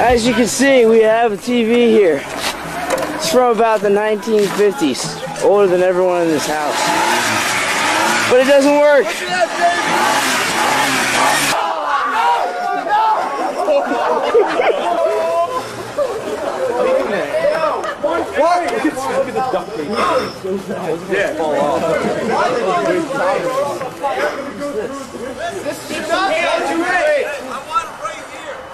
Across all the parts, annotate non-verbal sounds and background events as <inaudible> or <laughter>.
As you can see, we have a TV here. It's from about the 1950s, older than everyone in this house. But it doesn't work.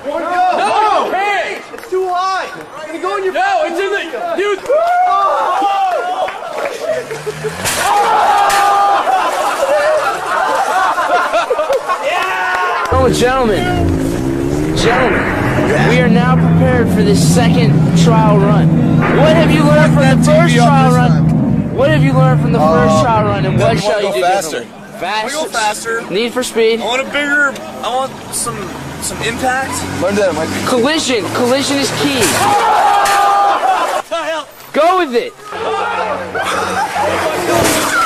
No! Hey! It's too high! It's gonna go in your No, it's in the dude! Oh, gentlemen, gentlemen, we are now prepared for the second trial run. What have you learned from the first trial run? What have you learned from the first Uh, trial run, and what shall you do faster. Faster. Go faster. Need for speed. I want a bigger. I want some some impact. Learn that. Collision. Collision is key. Go with it. <laughs>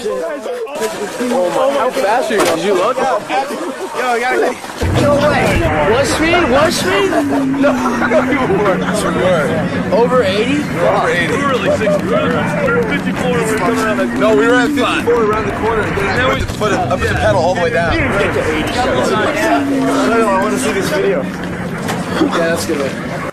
How fast are you? Did you look? Yo, you gotta What speed? What speed? No. Over 80? over 80. We were like 60. We were 54 when we were coming around the. No, we were at 54 around the corner, and then I to put it up the pedal all the way down. Come on, I want to see this video. Yeah, that's good.